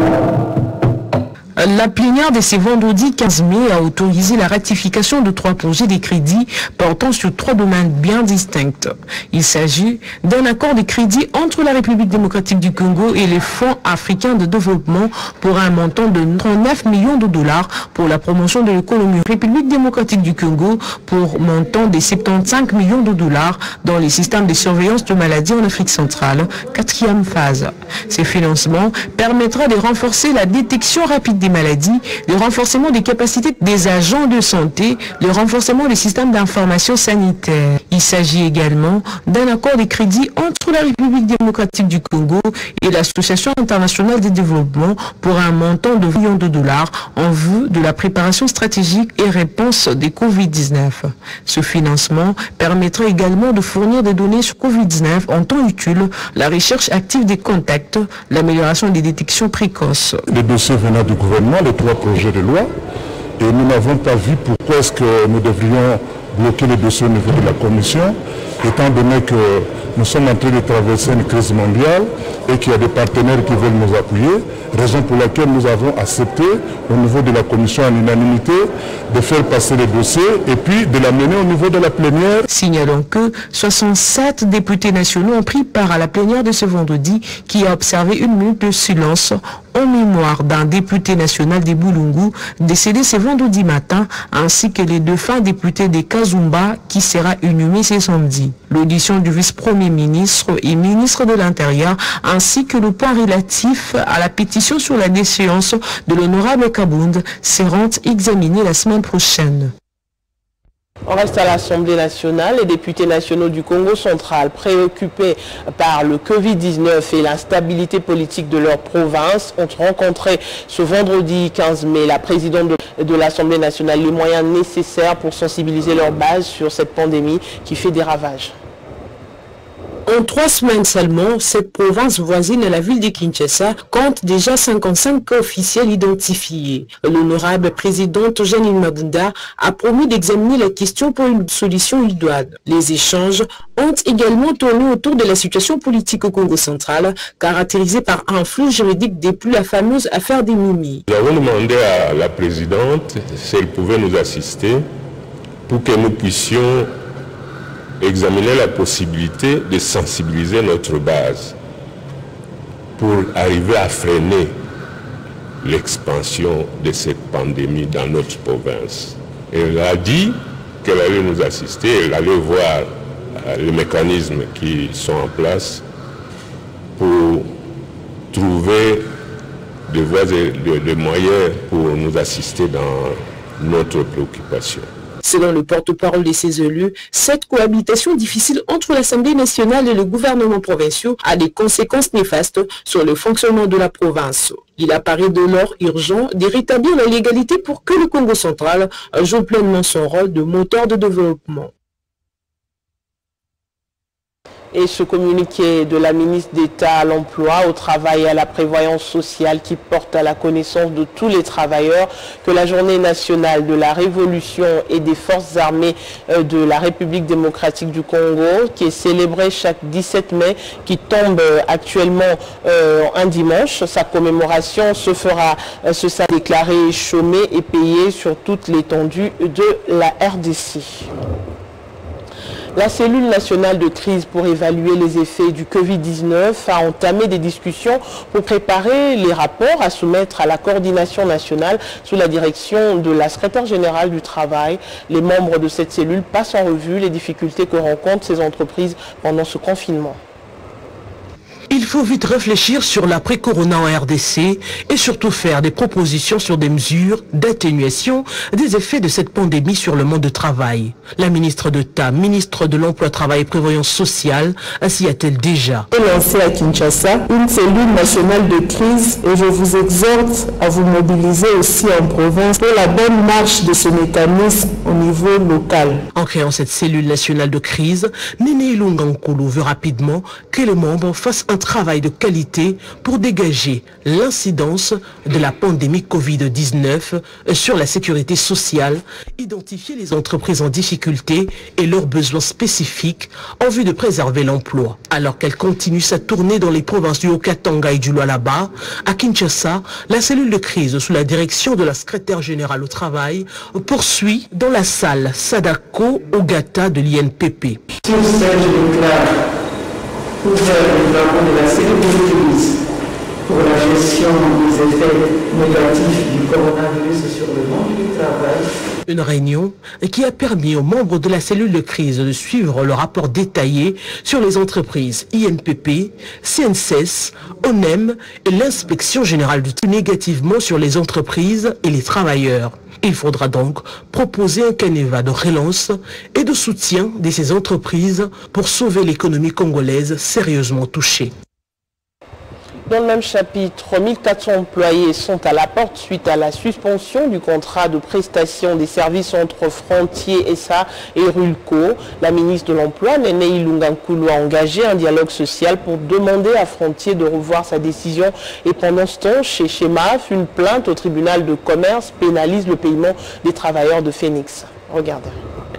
Thank you. La plénière de ce vendredi 15 mai a autorisé la ratification de trois projets de crédit portant sur trois domaines bien distincts. Il s'agit d'un accord de crédit entre la République démocratique du Congo et les fonds africains de développement pour un montant de 39 millions de dollars pour la promotion de l'économie République démocratique du Congo pour montant de 75 millions de dollars dans les systèmes de surveillance de maladies en Afrique centrale, quatrième phase. Ces financements permettra de renforcer la détection rapide des maladies, le renforcement des capacités des agents de santé, le renforcement des systèmes d'information sanitaire. Il s'agit également d'un accord de crédit entre la République démocratique du Congo et l'Association internationale de développement pour un montant de millions de dollars en vue de la préparation stratégique et réponse des Covid-19. Ce financement permettra également de fournir des données sur Covid-19 en temps utile, la recherche active des contacts, l'amélioration des détections précoces. Les dossiers venant les trois projets de loi, et nous n'avons pas vu pourquoi est-ce que nous devrions bloquer les dossiers au niveau de la Commission, étant donné que nous sommes en train de traverser une crise mondiale et qu'il y a des partenaires qui veulent nous appuyer, raison pour laquelle nous avons accepté au niveau de la Commission en unanimité de faire passer les dossiers et puis de l'amener au niveau de la plénière. Signalons que 67 députés nationaux ont pris part à la plénière de ce vendredi qui a observé une minute de silence en mémoire d'un député national des Boulungu décédé ce vendredi matin ainsi que les deux fins députés des Kazumba qui sera inhumé ce samedi. L'audition du vice-premier ministre et ministre de l'Intérieur ainsi que le point relatif à la pétition sur la déchéance de l'honorable Kabound seront examinés la semaine prochaine. On reste à l'Assemblée nationale. Les députés nationaux du Congo central, préoccupés par le Covid-19 et l'instabilité politique de leur province, ont rencontré ce vendredi 15 mai la présidente de, de l'Assemblée nationale les moyens nécessaires pour sensibiliser leur base sur cette pandémie qui fait des ravages. En trois semaines seulement, cette province voisine à la ville de Kinshasa compte déjà 55 cas officiels identifiés. L'honorable présidente Janine Mabunda a promis d'examiner la question pour une solution idoine. Les échanges ont également tourné autour de la situation politique au Congo central, caractérisée par un flou juridique depuis la fameuse affaire des Mimi. Nous avons demandé à la présidente si elle pouvait nous assister pour que nous puissions examiner la possibilité de sensibiliser notre base pour arriver à freiner l'expansion de cette pandémie dans notre province. Elle a dit qu'elle allait nous assister, elle allait voir les mécanismes qui sont en place pour trouver des voies et des moyens pour nous assister dans notre préoccupation. Selon le porte-parole de ces élus, cette cohabitation difficile entre l'Assemblée nationale et le gouvernement provincial a des conséquences néfastes sur le fonctionnement de la province. Il apparaît de lors urgent de rétablir la légalité pour que le Congo central joue pleinement son rôle de moteur de développement. Et ce communiqué de la ministre d'État à l'emploi, au travail et à la prévoyance sociale qui porte à la connaissance de tous les travailleurs que la journée nationale de la révolution et des forces armées de la République démocratique du Congo, qui est célébrée chaque 17 mai, qui tombe actuellement euh, un dimanche. Sa commémoration se fera, ce sera déclaré chômé et payé sur toute l'étendue de la RDC. La cellule nationale de crise pour évaluer les effets du Covid-19 a entamé des discussions pour préparer les rapports à soumettre à la coordination nationale sous la direction de la secrétaire générale du travail. Les membres de cette cellule passent en revue les difficultés que rencontrent ces entreprises pendant ce confinement. Il faut vite réfléchir sur l'après-corona en RDC et surtout faire des propositions sur des mesures d'atténuation des effets de cette pandémie sur le monde du travail. La ministre d'État, ministre de l'Emploi, Travail et Prévoyance sociale, ainsi a-t-elle déjà. lancé à Kinshasa une cellule nationale de crise et je vous exhorte à vous mobiliser aussi en province pour la bonne marche de ce mécanisme au niveau local. En créant cette cellule nationale de crise, Néné Lungankolo veut rapidement que les membres fassent un travail de qualité pour dégager l'incidence de la pandémie Covid-19 sur la sécurité sociale identifier les entreprises en difficulté et leurs besoins spécifiques en vue de préserver l'emploi. Alors qu'elle continue sa tournée dans les provinces du Haut-Katanga et du Lualaba, à Kinshasa, la cellule de crise sous la direction de la secrétaire générale au travail poursuit dans la salle Sadako Ogata de l'INPP. Sur ce, je déclare une réunion qui a permis aux membres de la cellule de crise de suivre le rapport détaillé sur les entreprises INPP, CNCS, ONEM et l'inspection générale du négativement sur les entreprises et les travailleurs. Il faudra donc proposer un canevas de relance et de soutien de ces entreprises pour sauver l'économie congolaise sérieusement touchée. Dans le même chapitre, 1400 employés sont à la porte suite à la suspension du contrat de prestation des services entre Frontier SA et Rulco. La ministre de l'Emploi, Nene Ilungankulu, a engagé un dialogue social pour demander à Frontier de revoir sa décision. Et pendant ce temps, chez Chemaf, une plainte au tribunal de commerce pénalise le paiement des travailleurs de Phoenix. Regardez.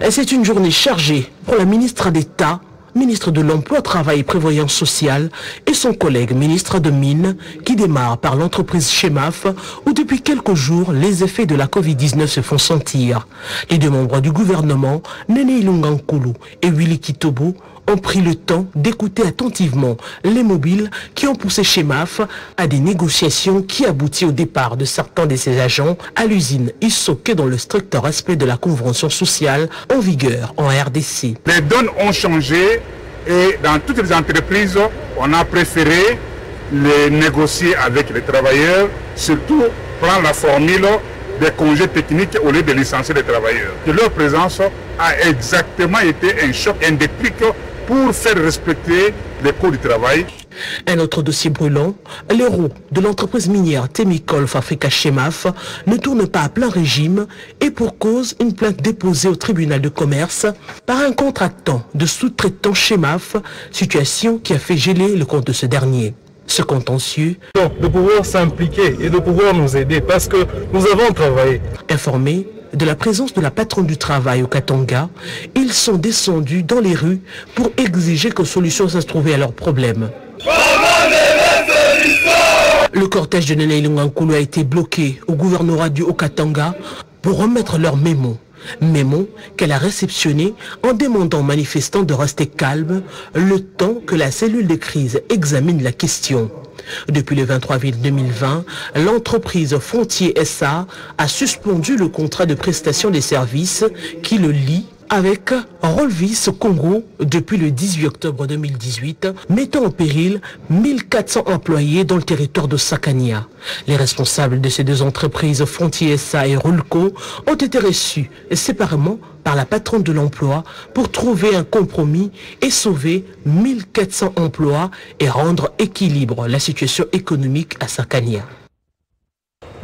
C'est une journée chargée pour la ministre d'État ministre de l'Emploi, Travail et Prévoyance sociale, et son collègue ministre de Mines, qui démarre par l'entreprise Chemaf, où depuis quelques jours, les effets de la Covid-19 se font sentir. Les deux membres du gouvernement, Nene Ilungankulu et Willy Kitobo, ont pris le temps d'écouter attentivement les mobiles qui ont poussé Chemaf à des négociations qui aboutit au départ de certains de ses agents à l'usine Issoke dans le strict respect de la convention sociale en vigueur en RDC. Les donnes ont changé et dans toutes les entreprises, on a préféré les négocier avec les travailleurs, surtout prendre la formule des congés techniques au lieu de licencier les travailleurs. leur présence a exactement été un choc, un déclic pour faire respecter les cours du travail. Un autre dossier brûlant, les roues de l'entreprise minière Temicolf Africa Chemaf ne tournent pas à plein régime et pour cause une plainte déposée au tribunal de commerce par un contractant de sous-traitant Chemaf, situation qui a fait geler le compte de ce dernier. Ce contentieux. Donc, de pouvoir s'impliquer et de pouvoir nous aider parce que nous avons travaillé. Informé de la présence de la patronne du travail au Katanga, ils sont descendus dans les rues pour exiger que solution se trouver à leurs problèmes. Le cortège de Nene Ilungankulu a été bloqué au gouvernorat du Haut-Katanga pour remettre leur mémo. Mémo qu'elle a réceptionné en demandant aux manifestants de rester calmes le temps que la cellule de crise examine la question. Depuis le 23 avril 2020, l'entreprise Frontier SA a suspendu le contrat de prestation des services qui le lie avec Rolvis Congo depuis le 18 octobre 2018, mettant en péril 1400 employés dans le territoire de Sakania. Les responsables de ces deux entreprises, Frontier SA et Rulco, ont été reçus séparément par la patronne de l'emploi pour trouver un compromis et sauver 1400 emplois et rendre équilibre la situation économique à Sakania.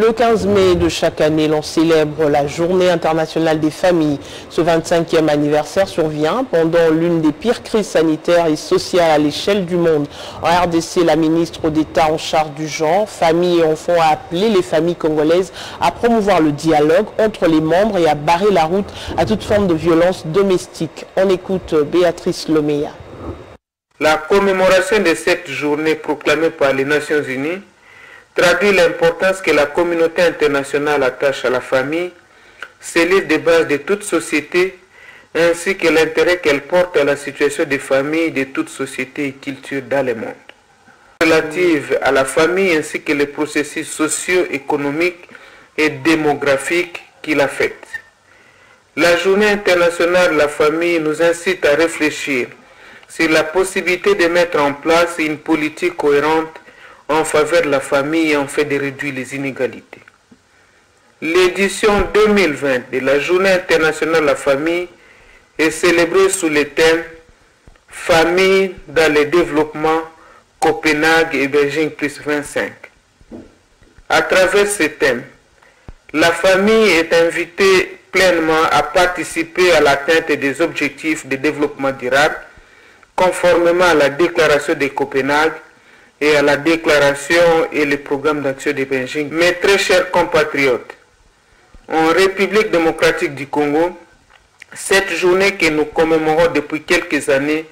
Le 15 mai de chaque année, l'on célèbre la Journée internationale des familles. Ce 25e anniversaire survient pendant l'une des pires crises sanitaires et sociales à l'échelle du monde. En RDC, la ministre d'État en charge du genre, famille et enfants a appelé les familles congolaises à promouvoir le dialogue entre les membres et à barrer la route à toute forme de violence domestique. On écoute Béatrice Loméa. La commémoration de cette journée proclamée par les Nations Unies traduit l'importance que la communauté internationale attache à la famille, c'est des bases de toute société, ainsi que l'intérêt qu'elle porte à la situation des familles de toute société et culture dans le monde. Relative à la famille ainsi que les processus socio-économiques et démographiques qui l'affectent. La journée internationale de la famille nous incite à réfléchir sur la possibilité de mettre en place une politique cohérente en faveur de la famille et en fait de réduire les inégalités. L'édition 2020 de la Journée internationale de la famille est célébrée sous le thème Famille dans le développement Copenhague et Beijing plus 25. À travers ce thème, la famille est invitée pleinement à participer à l'atteinte des objectifs de développement durable conformément à la déclaration de Copenhague et à la déclaration et le programme d'action de Beijing. Mes très chers compatriotes, En République démocratique du Congo, cette journée que nous commémorons depuis quelques années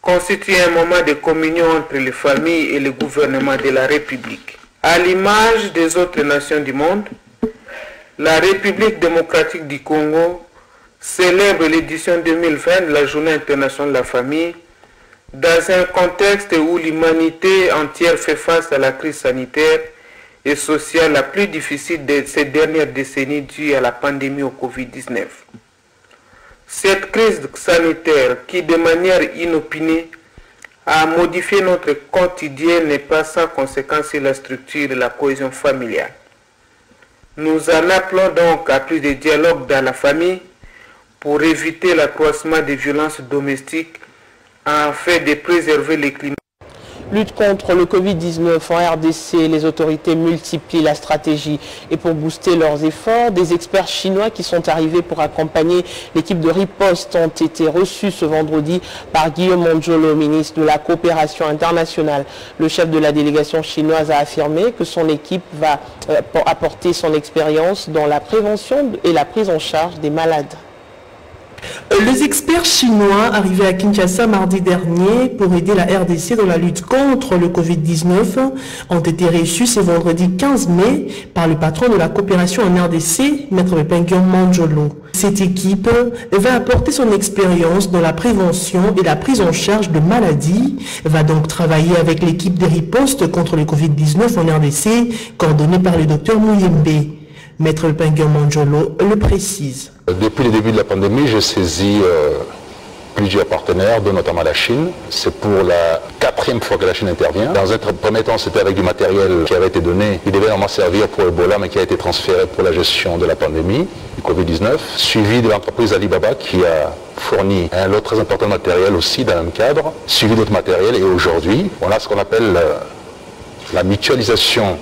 constitue un moment de communion entre les familles et le gouvernement de la République. À l'image des autres nations du monde, la République démocratique du Congo célèbre l'édition 2020 de la Journée internationale de la famille dans un contexte où l'humanité entière fait face à la crise sanitaire et sociale la plus difficile de ces dernières décennies due à la pandémie au Covid-19. Cette crise sanitaire qui, de manière inopinée, a modifié notre quotidien n'est pas sans conséquence sur la structure et la cohésion familiale. Nous en appelons donc à plus de dialogue dans la famille pour éviter l'accroissement des violences domestiques afin de préserver. Lutte contre le Covid-19 en RDC, les autorités multiplient la stratégie. Et pour booster leurs efforts, des experts chinois qui sont arrivés pour accompagner l'équipe de riposte ont été reçus ce vendredi par Guillaume Monjolo, ministre de la coopération internationale. Le chef de la délégation chinoise a affirmé que son équipe va euh, apporter son expérience dans la prévention et la prise en charge des malades. Les experts chinois arrivés à Kinshasa mardi dernier pour aider la RDC dans la lutte contre le Covid-19 ont été reçus ce vendredi 15 mai par le patron de la coopération en RDC, Maître Pengion Manjolo. Cette équipe va apporter son expérience dans la prévention et la prise en charge de maladies, va donc travailler avec l'équipe des ripostes contre le Covid-19 en RDC, coordonnée par le docteur Mouyembe. Maître Pengion Manjolo le précise. Depuis le début de la pandémie, j'ai saisi euh, plusieurs partenaires, dont notamment la Chine. C'est pour la quatrième fois que la Chine intervient. Dans un premier temps, c'était avec du matériel qui avait été donné, qui devait normalement servir pour Ebola, mais qui a été transféré pour la gestion de la pandémie du Covid-19, suivi de l'entreprise Alibaba qui a fourni un lot très important de matériel aussi dans le même cadre, suivi d'autres matériels. Et aujourd'hui, on a ce qu'on appelle euh, la mutualisation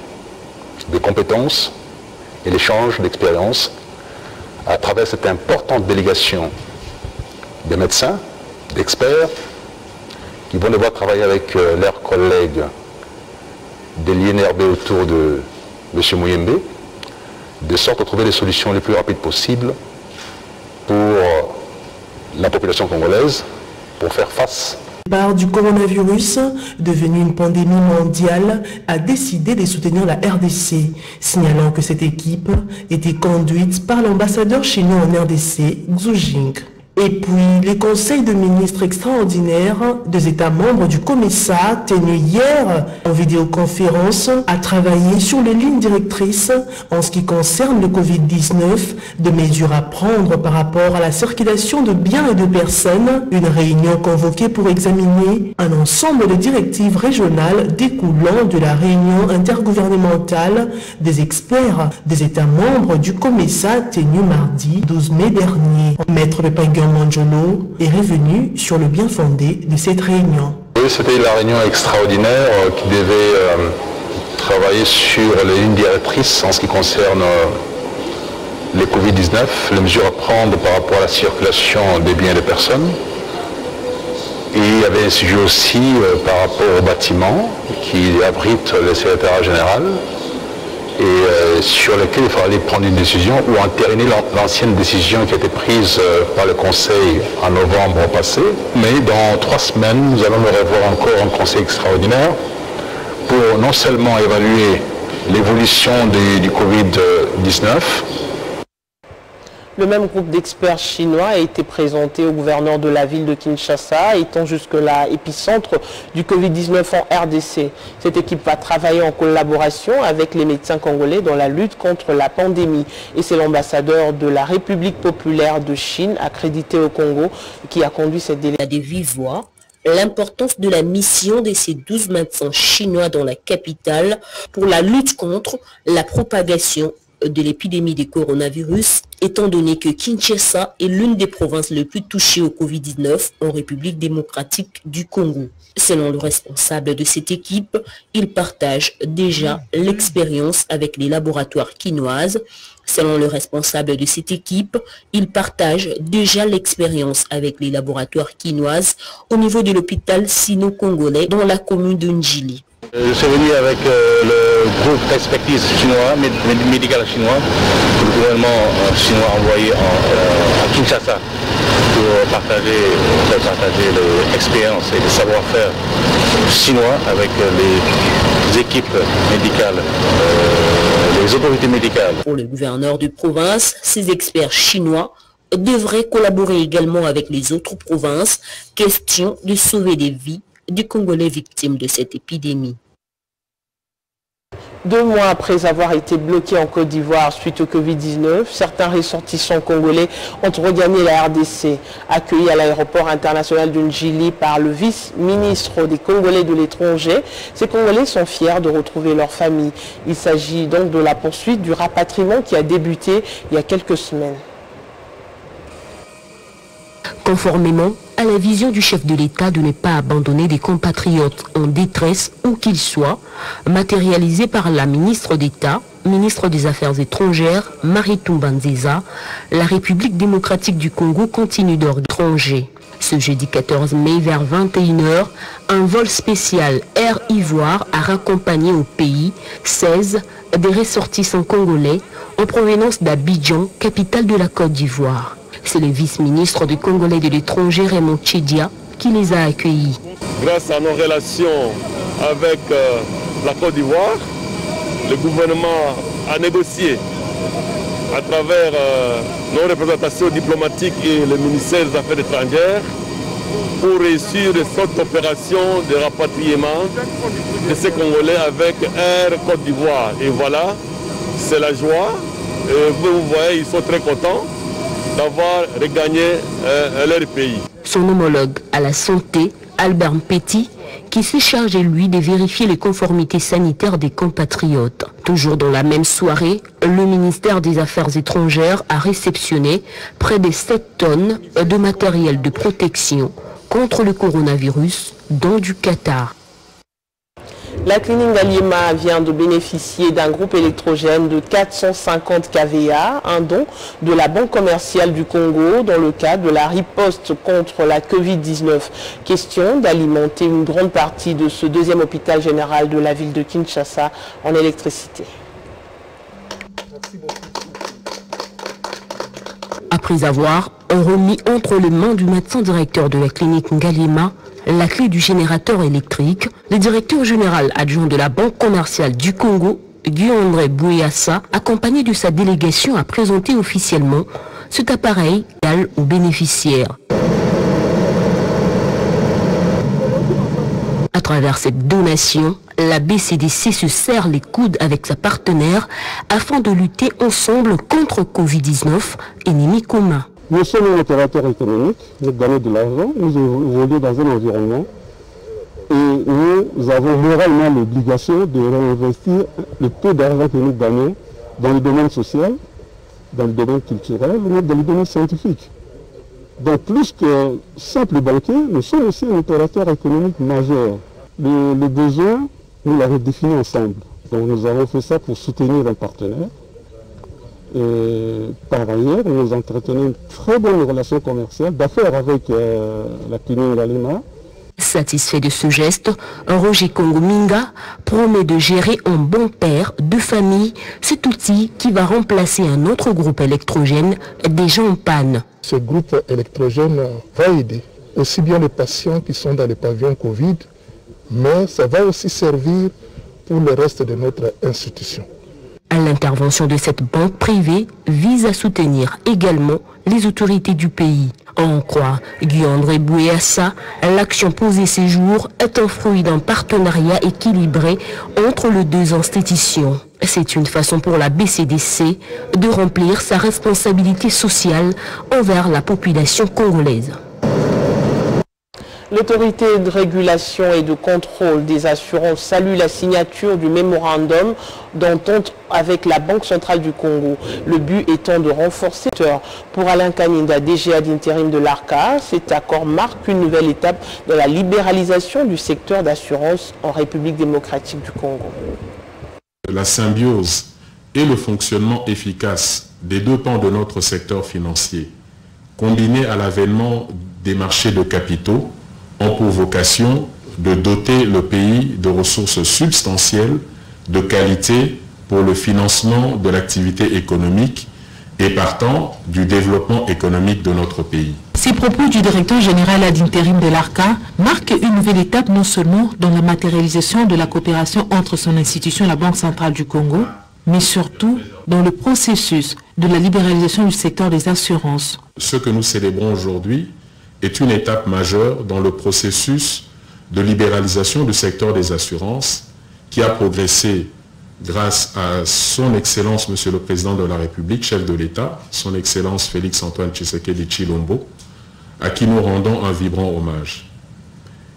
des compétences et l'échange d'expériences à travers cette importante délégation de médecins, d'experts, qui vont devoir travailler avec euh, leurs collègues de l'INRB autour de M. Mouyembe, de sorte à trouver les solutions les plus rapides possibles pour euh, la population congolaise, pour faire face part du coronavirus, devenu une pandémie mondiale, a décidé de soutenir la RDC, signalant que cette équipe était conduite par l'ambassadeur chinois en RDC, Xu Jing. Et puis, les conseils de ministres extraordinaires des États membres du COMESA, tenu hier en vidéoconférence, a travaillé sur les lignes directrices en ce qui concerne le Covid-19, de mesures à prendre par rapport à la circulation de biens et de personnes, une réunion convoquée pour examiner un ensemble de directives régionales découlant de la réunion intergouvernementale des experts des États membres du COMESA tenue mardi 12 mai dernier. Manjolo est revenu sur le bien fondé de cette réunion. C'était la réunion extraordinaire euh, qui devait euh, travailler sur les lignes directrices en ce qui concerne euh, les Covid-19, les mesures à prendre par rapport à la circulation des biens et des personnes. Et il y avait un sujet aussi par rapport au bâtiment qui abrite le secrétaire général et euh, sur lequel il fallait prendre une décision ou entériner l'ancienne décision qui a été prise euh, par le Conseil en novembre passé. Mais dans trois semaines, nous allons revoir encore en Conseil extraordinaire pour non seulement évaluer l'évolution du Covid-19, le même groupe d'experts chinois a été présenté au gouverneur de la ville de Kinshasa, étant jusque-là épicentre du Covid-19 en RDC. Cette équipe va travailler en collaboration avec les médecins congolais dans la lutte contre la pandémie. Et c'est l'ambassadeur de la République populaire de Chine, accrédité au Congo, qui a conduit cette délégation. des vives voix l'importance de la mission de ces 12 médecins chinois dans la capitale pour la lutte contre la propagation de l'épidémie du coronavirus, étant donné que Kinshasa est l'une des provinces les plus touchées au Covid-19 en République démocratique du Congo. Selon le responsable de cette équipe, il partage déjà l'expérience avec les laboratoires quinoises. Selon le responsable de cette équipe, il partage déjà l'expérience avec les laboratoires quinoises au niveau de l'hôpital sino-congolais dans la commune de Njili. Euh, le groupe d'expertise chinois, médical chinois, que le gouvernement chinois a envoyé à Kinshasa pour partager, partager l'expérience et le savoir-faire chinois avec les équipes médicales, les autorités médicales. Pour le gouverneur de province, ces experts chinois devraient collaborer également avec les autres provinces, question de sauver des vies du Congolais victimes de cette épidémie. Deux mois après avoir été bloqués en Côte d'Ivoire suite au Covid-19, certains ressortissants congolais ont regagné la RDC. Accueillis à l'aéroport international de Njili par le vice-ministre des Congolais de l'étranger, ces Congolais sont fiers de retrouver leur famille. Il s'agit donc de la poursuite du rapatriement qui a débuté il y a quelques semaines. Conformément à la vision du chef de l'État de ne pas abandonner des compatriotes en détresse où qu'ils soient, matérialisée par la ministre d'État, ministre des Affaires étrangères, Marie Nziza, la République démocratique du Congo continue d'étranger. Ce jeudi 14 mai vers 21h, un vol spécial Air Ivoire a raccompagné au pays 16 des ressortissants congolais en provenance d'Abidjan, capitale de la Côte d'Ivoire. C'est le vice-ministre du Congolais de l'étranger Raymond Chidia qui les a accueillis. Grâce à nos relations avec euh, la Côte d'Ivoire, le gouvernement a négocié à travers euh, nos représentations diplomatiques et le ministère des Affaires étrangères pour réussir cette opération de rapatriement de ces Congolais avec Air Côte d'Ivoire. Et voilà, c'est la joie. Vous voyez, ils sont très contents d'avoir regagné euh, leur pays. Son homologue à la santé, Albert Petit, qui s'est chargé, lui, de vérifier les conformités sanitaires des compatriotes. Toujours dans la même soirée, le ministère des Affaires étrangères a réceptionné près de 7 tonnes de matériel de protection contre le coronavirus, dont du Qatar. La clinique d'Aliema vient de bénéficier d'un groupe électrogène de 450 kVA, un don de la Banque commerciale du Congo dans le cadre de la riposte contre la Covid-19. Question d'alimenter une grande partie de ce deuxième hôpital général de la ville de Kinshasa en électricité. Après avoir remis entre les mains du médecin directeur de la clinique Ngalima la clé du générateur électrique, le directeur général adjoint de la Banque commerciale du Congo, Guy-André Bouyassa, accompagné de sa délégation, a présenté officiellement cet appareil aux bénéficiaires. À travers cette donation, la BCDC se serre les coudes avec sa partenaire afin de lutter ensemble contre Covid-19, ennemi commun. Nous sommes un opérateur économique, nous gagnons de l'argent, nous évoluons dans un environnement et nous avons moralement l'obligation de réinvestir le peu d'argent que nous gagnons dans le domaine social, dans le domaine culturel, mais dans le domaine scientifique. Donc plus que simple banquier, nous sommes aussi un opérateur économique majeur. Le, le besoin, nous l'avons défini ensemble. Donc nous avons fait ça pour soutenir un partenaire et par ailleurs, nous entretenons une très bonne relation commerciale d'affaires avec euh, la clinique Galima. Satisfait de ce geste, Roger Congo Minga promet de gérer en bon père de famille cet outil qui va remplacer un autre groupe électrogène déjà en panne. Ce groupe électrogène va aider aussi bien les patients qui sont dans les pavillons Covid, mais ça va aussi servir pour le reste de notre institution. L'intervention de cette banque privée vise à soutenir également les autorités du pays. En croit Guy-André Bouéassa, l'action posée ces jours est un fruit d'un partenariat équilibré entre les deux institutions. C'est une façon pour la BCDC de remplir sa responsabilité sociale envers la population congolaise. L'autorité de régulation et de contrôle des assurances salue la signature du mémorandum d'entente avec la Banque centrale du Congo. Le but étant de renforcer pour Alain Kaninda, DGA d'intérim de l'ARCA. Cet accord marque une nouvelle étape dans la libéralisation du secteur d'assurance en République démocratique du Congo. La symbiose et le fonctionnement efficace des deux pans de notre secteur financier, combinés à l'avènement des marchés de capitaux, ont pour vocation de doter le pays de ressources substantielles de qualité pour le financement de l'activité économique et partant du développement économique de notre pays. Ces propos du directeur général ad intérim de l'ARCA marquent une nouvelle étape non seulement dans la matérialisation de la coopération entre son institution et la Banque centrale du Congo, mais surtout dans le processus de la libéralisation du secteur des assurances. Ce que nous célébrons aujourd'hui est une étape majeure dans le processus de libéralisation du secteur des assurances qui a progressé grâce à son Excellence, Monsieur le Président de la République, chef de l'État, son Excellence Félix-Antoine Tshisekedi Chilombo, à qui nous rendons un vibrant hommage.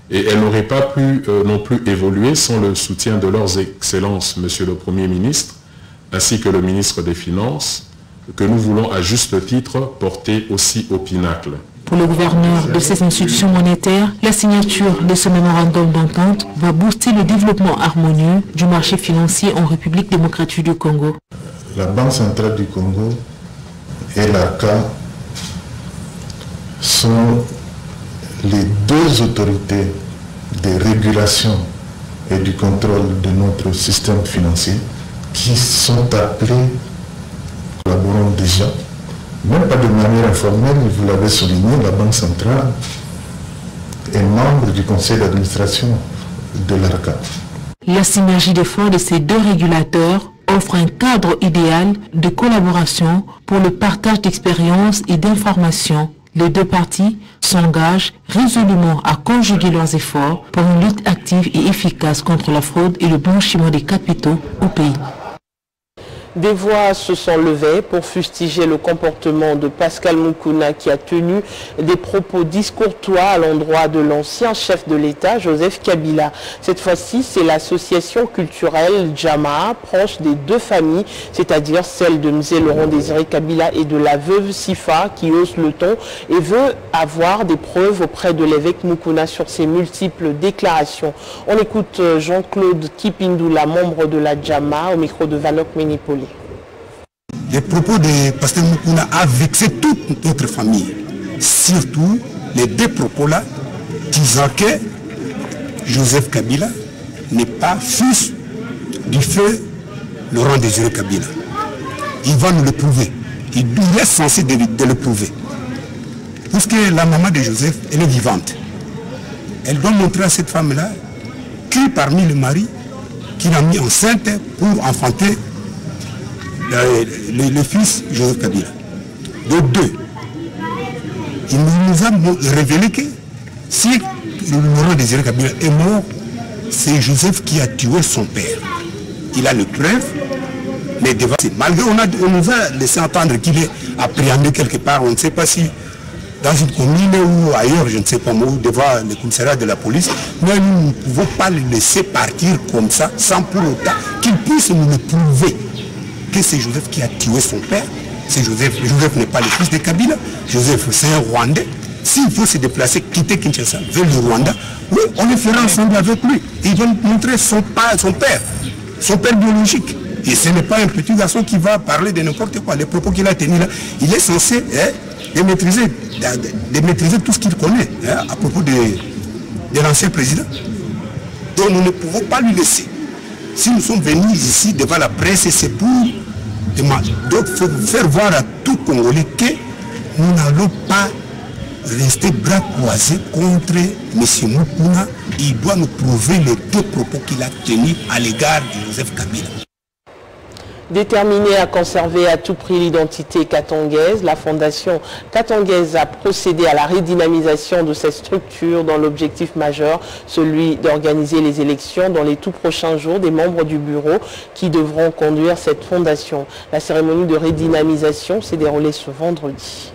Et elle n'aurait pas pu euh, non plus évoluer sans le soutien de leurs excellences, Monsieur le Premier ministre, ainsi que le ministre des Finances, que nous voulons à juste titre porter aussi au pinacle. Pour le gouverneur de ces institutions monétaires, la signature de ce mémorandum d'entente va booster le développement harmonieux du marché financier en République démocratique du Congo. La Banque centrale du Congo et l'ARCA sont les deux autorités de régulation et du contrôle de notre système financier qui sont appelés, collaborons déjà, même pas de manière informelle, vous l'avez souligné, la Banque centrale est membre du conseil d'administration de l'ARCA. La synergie des de ces deux régulateurs offre un cadre idéal de collaboration pour le partage d'expériences et d'informations. Les deux parties s'engagent résolument à conjuguer leurs efforts pour une lutte active et efficace contre la fraude et le blanchiment des capitaux au pays. Des voix se sont levées pour fustiger le comportement de Pascal Moukouna qui a tenu des propos discourtois à l'endroit de l'ancien chef de l'État, Joseph Kabila. Cette fois-ci, c'est l'association culturelle Jama, proche des deux familles, c'est-à-dire celle de M. Laurent Désiré Kabila et de la veuve Sifa, qui hausse le ton et veut avoir des preuves auprès de l'évêque Moukouna sur ses multiples déclarations. On écoute euh, Jean-Claude Kipindoula, membre de la Jama, au micro de Valok Ménipoli les propos de Pasteur Moukouna a vexé toute notre famille. Surtout les deux propos-là disant que Joseph Kabila n'est pas fils du feu Laurent Désiré Kabila. Il va nous le prouver. Il est censé de, le prouver. Parce que la maman de Joseph, elle est vivante. Elle doit montrer à cette femme-là qui parmi les maris qu'il a mis enceinte pour enfanter le, fils Joseph Kabila. De deux, il nous a révélé que si Laurent Désiré Kabila est mort, c'est Joseph qui a tué son père. Il a le preuve, mais devant, malgré on, a, on nous a laissé entendre qu'il est appréhendé quelque part, on ne sait pas si dans une commune ou ailleurs, je ne sais pas où, devant le commissariat de la police, mais nous ne pouvons pas le laisser partir comme ça, sans pour autant qu'il puisse nous le prouver que c'est Joseph qui a tué son père. C'est Joseph. Joseph n'est pas le fils de Kabila. Joseph, c'est un Rwandais. S'il faut se déplacer, quitter Kinshasa vers le Rwanda, oui, on le fera ensemble avec lui. Il va montrer son, père, son père, son père biologique. Et ce n'est pas un petit garçon qui va parler de n'importe quoi. Les propos qu'il a tenus là, il est censé hein, maîtriser, de, maîtriser tout ce qu'il connaît hein, à propos de, de l'ancien président. Donc nous ne pouvons pas lui laisser. Si nous sommes venus ici devant la presse, c'est pour donc, faut faire voir à tout Congolais que nous n'allons pas rester bras croisés contre M. Moukouna. Il doit nous prouver les deux propos qu'il a tenus à l'égard de Joseph Kabila. Déterminée à conserver à tout prix l'identité katongaise, la Fondation katongaise a procédé à la redynamisation de cette structure dans l'objectif majeur, celui d'organiser les élections dans les tout prochains jours des membres du bureau qui devront conduire cette fondation. La cérémonie de redynamisation s'est déroulée ce vendredi.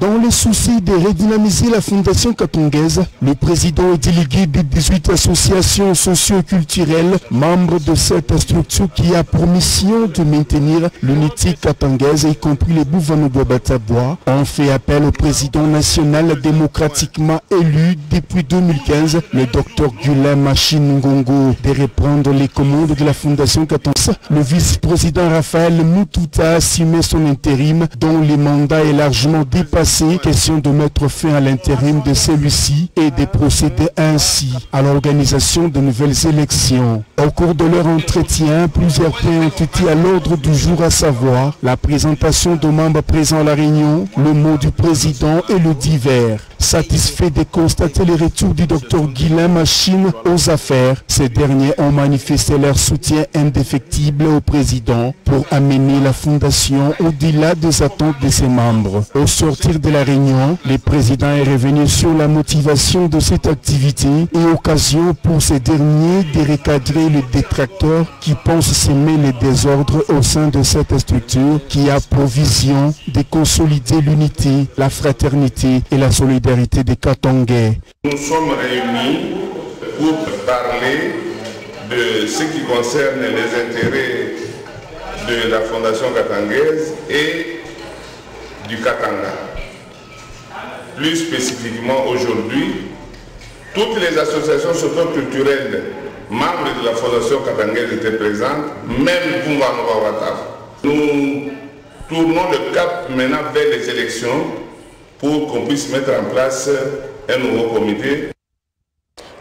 Dans le souci de redynamiser la Fondation Katongaise, le président et délégué des 18 associations socio-culturelles, membres de cette structure qui a pour mission de maintenir l'unité katongaise, y compris les Bouvanoua-Batabois, ont fait appel au président national démocratiquement élu depuis 2015, le docteur Gulen Machinungongo, de reprendre les commandes de la Fondation Katongaise. Le vice-président Raphaël Mututa a assumé son intérim, dont le mandat est largement dépassé passé, question de mettre fin à l'intérim de celui-ci et de procéder ainsi à l'organisation de nouvelles élections. Au cours de leur entretien, plusieurs points ont été à l'ordre du jour, à savoir la présentation de membres présents à la réunion, le mot du président et le divers. Satisfait de constater le retour du docteur Guilain Machine aux affaires, ces derniers ont manifesté leur soutien indéfectible au président pour amener la fondation au-delà des attentes de ses membres. Au sortir de la réunion, le président est revenu sur la motivation de cette activité et occasion pour ces derniers de recadrer les détracteurs qui pensent semer les désordres au sein de cette structure qui a pour vision de consolider l'unité, la fraternité et la solidarité des Katongais. Nous sommes réunis pour parler de ce qui concerne les intérêts de la Fondation katangaise et du Katanga. Plus spécifiquement aujourd'hui, toutes les associations socioculturelles membres de la Fondation katangaise étaient présentes, même Pumba Nous tournons le cap maintenant vers les élections pour qu'on puisse mettre en place un nouveau comité.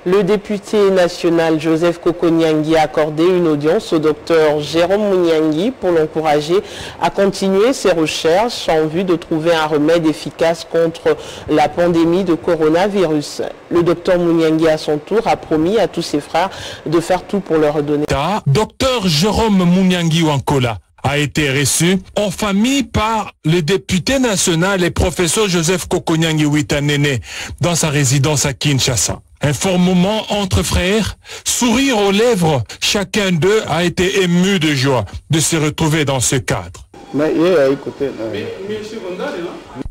Le député national Joseph Kokonyangui a accordé une audience au docteur Jérôme Mouniangui pour l'encourager à continuer ses recherches en vue de trouver un remède efficace contre la pandémie de coronavirus. Le docteur Mouniangui à son tour a promis à tous ses frères de faire tout pour leur redonner. Docteur Jérôme Wankola a été reçu en famille par le député national et professeur Joseph Kokonyangi Witanene dans sa résidence à Kinshasa. Un fort moment entre frères, sourire aux lèvres, chacun d'eux a été ému de joie de se retrouver dans ce cadre.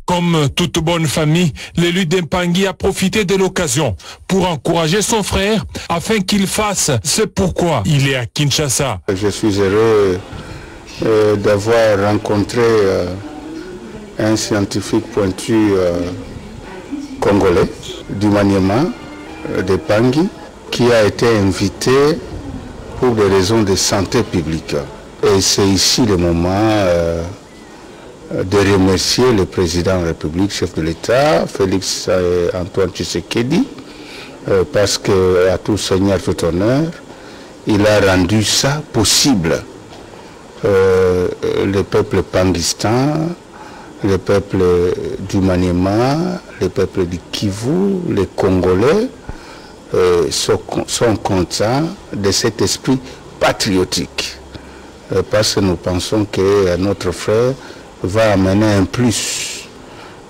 Comme toute bonne famille, l'élu d'Empangui a profité de l'occasion pour encourager son frère afin qu'il fasse ce pourquoi il est à Kinshasa. Je suis heureux d'avoir rencontré euh, un scientifique pointu euh, congolais du Maniema, de Pangui, qui a été invité pour des raisons de santé publique. Et c'est ici le moment de remercier le président de la République, chef de l'État, Félix Antoine Tshisekedi, parce que, à tout seigneur, tout honneur, il a rendu ça possible. Euh, le peuple pangistan, le peuple du Maniema, le peuple du Kivu, les Congolais euh, sont, contents de cet esprit patriotique. Euh, parce que nous pensons que notre frère va amener un plus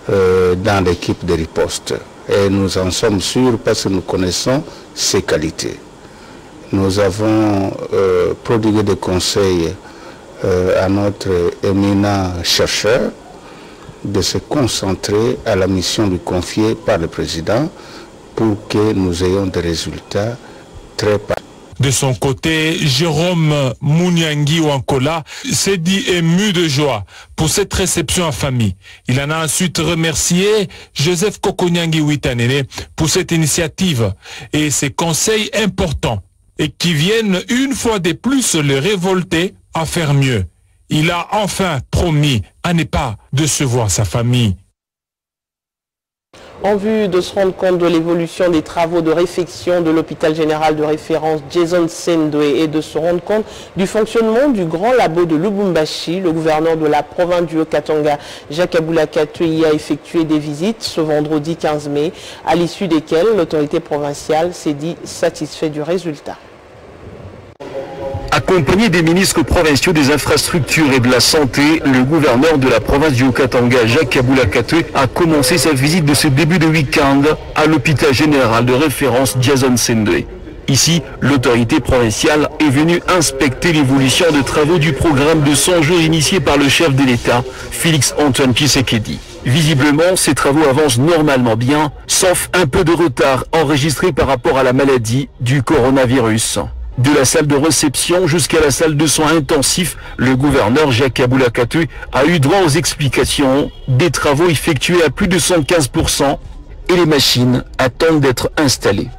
dans l'équipe de riposte. Et nous en sommes sûrs parce que nous connaissons ses qualités. Nous avons prodigué des conseils euh, à notre éminent chercheur de se concentrer à la mission lui confiée par le président pour que nous ayons des résultats très de son côté, Jérôme Mouniangui Wankola s'est dit ému de joie pour cette réception en famille. Il en a ensuite remercié Joseph Kokonyangui Witanene pour cette initiative et ses conseils importants et qui viennent une fois de plus le révolter faire mieux. Il a enfin promis à ne pas décevoir sa famille. En vue de se rendre compte de l'évolution des travaux de réfection de l'hôpital général de référence Jason Sendwe et de se rendre compte du fonctionnement du grand labo de Lubumbashi, le gouverneur de la province du Haut-Katanga, Jacques Aboulakate, y a effectué des visites ce vendredi 15 mai, à l'issue desquelles l'autorité provinciale s'est dit satisfait du résultat. Accompagné des ministres provinciaux des infrastructures et de la santé, le gouverneur de la province du Haut-Katanga, Jacques Kaboulakate, a commencé sa visite de ce début de week-end à l'hôpital général de référence Jason Sendwe. Ici, l'autorité provinciale est venue inspecter l'évolution des travaux du programme de 100 jours initié par le chef de l'État, Félix Antoine Tshisekedi. Visiblement, ces travaux avancent normalement bien, sauf un peu de retard enregistré par rapport à la maladie du coronavirus. De la salle de réception jusqu'à la salle de soins intensifs, le gouverneur Jacques Aboulakatu a eu droit aux explications des travaux effectués à plus de 115% et les machines attendent d'être installées.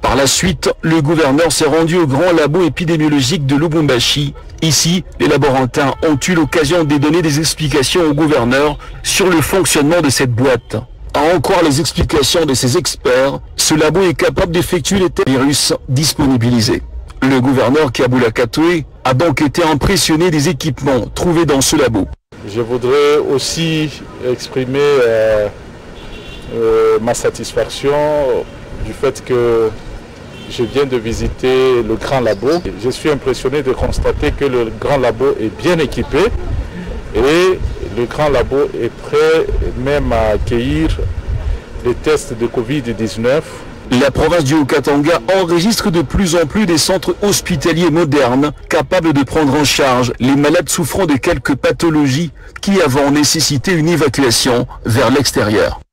Par la suite, le gouverneur s'est rendu au grand labo épidémiologique de Lubumbashi. Ici, les laborantins ont eu l'occasion de donner des explications au gouverneur sur le fonctionnement de cette boîte. À en croire les explications de ces experts, ce labo est capable d'effectuer les tests virus disponibilisés. Le gouverneur Kabula Katoué a donc été impressionné des équipements trouvés dans ce labo. Je voudrais aussi exprimer euh, euh, ma satisfaction du fait que je viens de visiter le grand labo. Je suis impressionné de constater que le grand labo est bien équipé et le grand labo est prêt même à accueillir les tests de Covid-19 la province du Haut-Katanga enregistre de plus en plus des centres hospitaliers modernes capables de prendre en charge les malades souffrant de quelques pathologies qui avant nécessité une évacuation vers l'extérieur.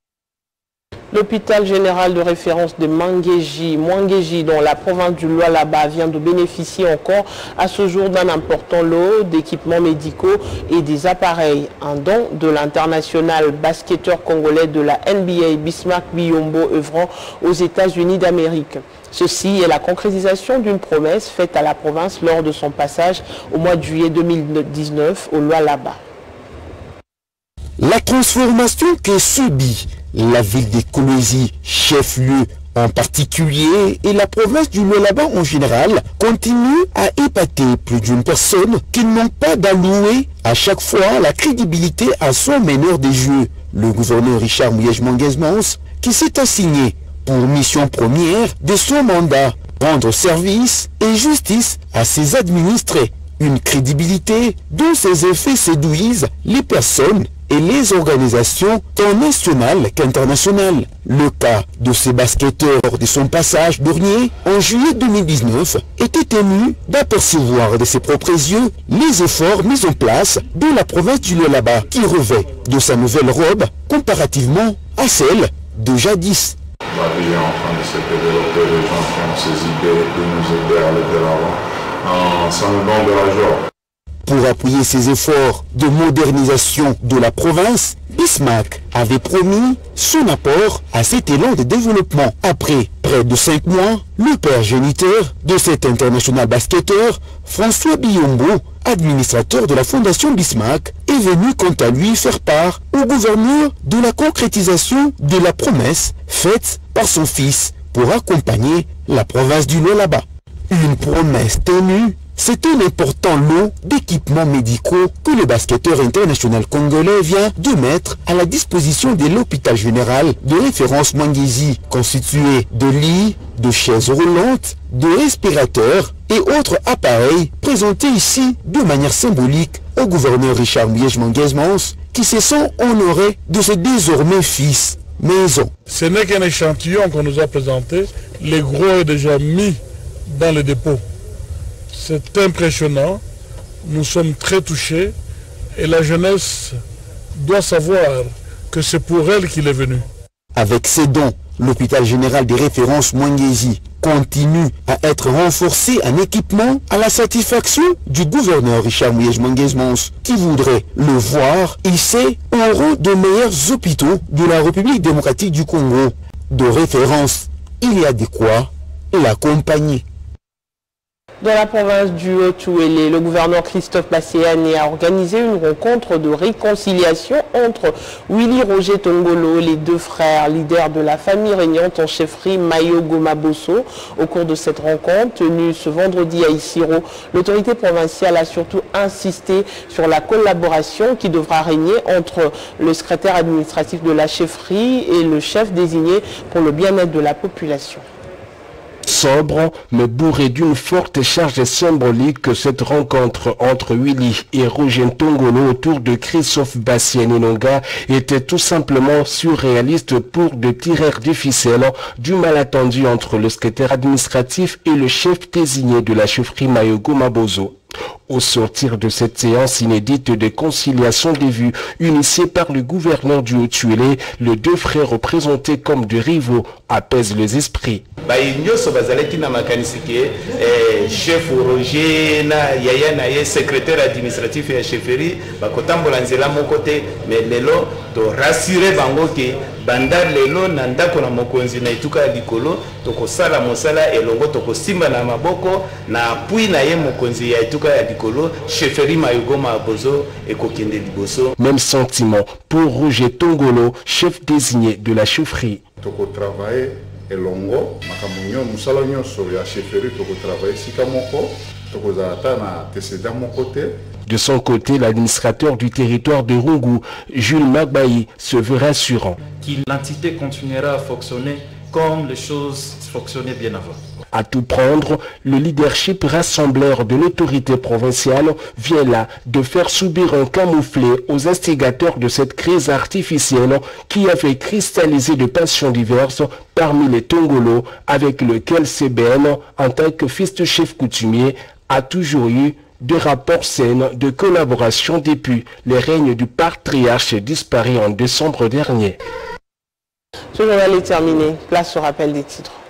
L'hôpital général de référence de Manguéji, Mwangeji, dont la province du Lualaba vient de bénéficier encore à ce jour d'un important lot d'équipements médicaux et des appareils. Un don de l'international basketteur congolais de la NBA, Bismarck Biyombo, œuvrant aux États-Unis d'Amérique. Ceci est la concrétisation d'une promesse faite à la province lors de son passage au mois de juillet 2019 au Lualaba. La transformation que subit la ville de Kolosi, chef-lieu en particulier, et la province du Lualaba en général, continue à épater plus d'une personne qui n'ont pas d'allouer à chaque fois la crédibilité à son meneur des jeux, le gouverneur Richard Mouyej qui s'est assigné pour mission première de son mandat, rendre service et justice à ses administrés, une crédibilité dont ses effets séduisent les personnes et les organisations tant nationales qu'internationales. Le cas de ces basketteurs de son passage dernier en juillet 2019 était ému d'apercevoir de ses propres yeux les efforts mis en place de la province du Lualaba qui revêt de sa nouvelle robe comparativement à celle de jadis. Les gens ces idées de nous aider à aller de l'avant de la joie. Pour appuyer ses efforts de modernisation de la province, Bismarck avait promis son apport à cet élan de développement. Après près de cinq mois, le père géniteur de cet international basketteur, François Biyombo, administrateur de la fondation Bismarck, est venu quant à lui faire part au gouverneur de la concrétisation de la promesse faite par son fils pour accompagner la province du Lualaba. Une promesse tenue c'est un important lot d'équipements médicaux que le basketteur international congolais vient de mettre à la disposition de l'hôpital général de référence Mangezi, constitué de lits, de chaises roulantes, de respirateurs et autres appareils présentés ici de manière symbolique au gouverneur Richard Miege Manguezmans qui se sent honoré de ce désormais fils maison. Ce n'est qu'un échantillon qu'on nous a présenté. Les gros est déjà mis dans le dépôt. C'est impressionnant. Nous sommes très touchés et la jeunesse doit savoir que c'est pour elle qu'il est venu. Avec ces dons, l'hôpital général des références Mwangezi continue à être renforcé en équipement à la satisfaction du gouverneur Richard Mouyej qui voudrait le voir ici au rang de meilleurs hôpitaux de la République démocratique du Congo. De référence, il y a de quoi l'accompagner. Dans la province du Haut-Ouélé, le gouverneur Christophe Basséane a organisé une rencontre de réconciliation entre Willy Roger Tongolo, les deux frères leaders de la famille régnante en chefferie Mayo Gomaboso. Au cours de cette rencontre, tenue ce vendredi à Isiro, l'autorité provinciale a surtout insisté sur la collaboration qui devra régner entre le secrétaire administratif de la chefferie et le chef désigné pour le bien-être de la population sobre, mais bourré d'une forte charge symbolique, que cette rencontre entre Willy et Roger Tongolo autour de Christophe Bassien-Nonga était tout simplement surréaliste pour de tireurs du ficelle du malentendu entre le secrétaire administratif et le chef désigné de la chefferie Mayogo Mabozo. Au sortir de cette séance inédite de conciliation des vues, initiée par le gouverneur du Haut-Tuélé, les deux frères représentés comme de rivaux apaisent les esprits. chef roger na yaya na secrétaire administratif ya chefferie bakotambola nzela moko te mais lelo torasire bango ke banda lelo na ndako na mokonzi na etuka ya likolo tokosala mosala elongo tokosimba na maboko na apui na ye mokonzi ya etuka ya likolo cheferi mayogoma bozo ekokende liboso Même sentiment pour Roger Tongolo, chef désigné de la chaufferie. tokotravaille elongo makambo nyonso mosala nyonso ya chefferie tokotravaille esika moko tokozala ata na teseda moko te De son côté, l'administrateur du territoire de Rungu, Jules Magbaï, se veut rassurant. que l'entité continuera à fonctionner comme les choses fonctionnaient bien avant. À tout prendre, le leadership rassembleur de l'autorité provinciale vient là de faire subir un camouflet aux instigateurs de cette crise artificielle qui avait cristallisé de passions diverses parmi les Tongolos avec lequel CBN, en tant que fils de chef coutumier, a toujours eu des rapports sains de collaboration depuis les règnes du patriarche disparu en décembre dernier. Place au rappel des titres.